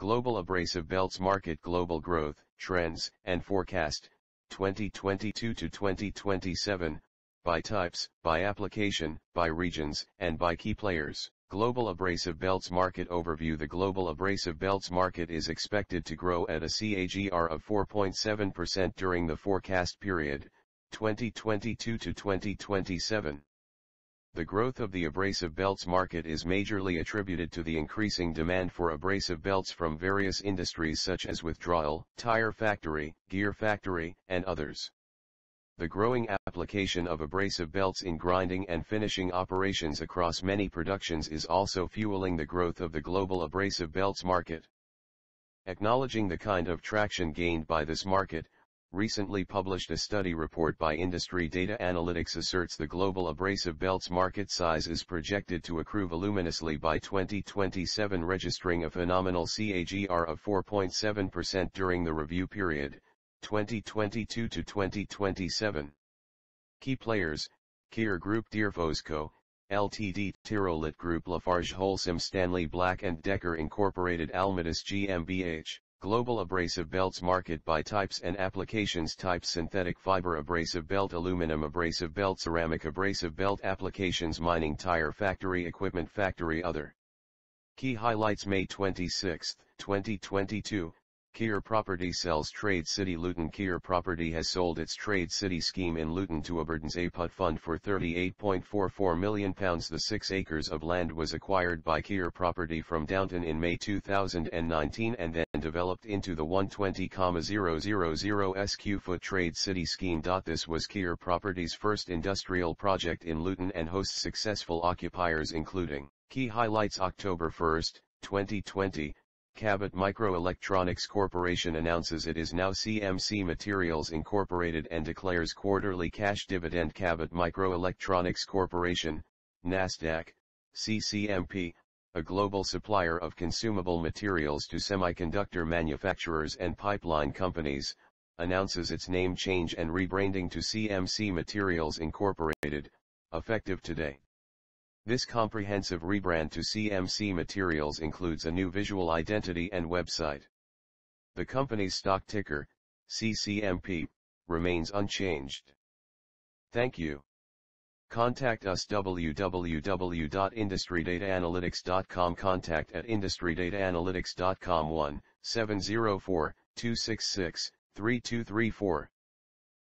Global Abrasive Belts Market Global Growth, Trends, and Forecast, 2022 to 2027, by types, by application, by regions, and by key players. Global Abrasive Belts Market Overview The global abrasive belts market is expected to grow at a CAGR of 4.7% during the forecast period, 2022 to 2027. The growth of the abrasive belts market is majorly attributed to the increasing demand for abrasive belts from various industries such as withdrawal, tire factory, gear factory, and others. The growing application of abrasive belts in grinding and finishing operations across many productions is also fueling the growth of the global abrasive belts market. Acknowledging the kind of traction gained by this market, recently published a study report by Industry Data Analytics asserts the global abrasive belts market size is projected to accrue voluminously by 2027 registering a phenomenal CAGR of 4.7% during the review period, 2022 to 2027. Key players, Kier Group Deerfos Co., Ltd. Tyrolit Group Lafarge Holcim Stanley Black & Decker Incorporated Almatis GmbH. Global abrasive belts market by types and applications type synthetic fiber abrasive belt aluminum abrasive belt ceramic abrasive belt applications mining tire factory equipment factory other. Key highlights May 26, 2022, Kier Property sells Trade City Luton Kier Property has sold its Trade City scheme in Luton to a Aberdeen's APUT Fund for £38.44 million. The 6 acres of land was acquired by Kier Property from Downton in May 2019 and then developed into the 120,000 SQ foot Trade City scheme. This was Kier Property's first industrial project in Luton and hosts successful occupiers including Key highlights October 1, 2020, Cabot Microelectronics Corporation announces it is now CMC Materials Incorporated and declares quarterly cash dividend Cabot Microelectronics Corporation, NASDAQ, CCMP, a global supplier of consumable materials to semiconductor manufacturers and pipeline companies, announces its name change and rebranding to CMC Materials Incorporated, effective today. This comprehensive rebrand to CMC Materials includes a new visual identity and website. The company's stock ticker, CCMP, remains unchanged. Thank you. Contact us www.industrydataanalytics.com Contact at industrydataanalytics.com 1 704 266 3234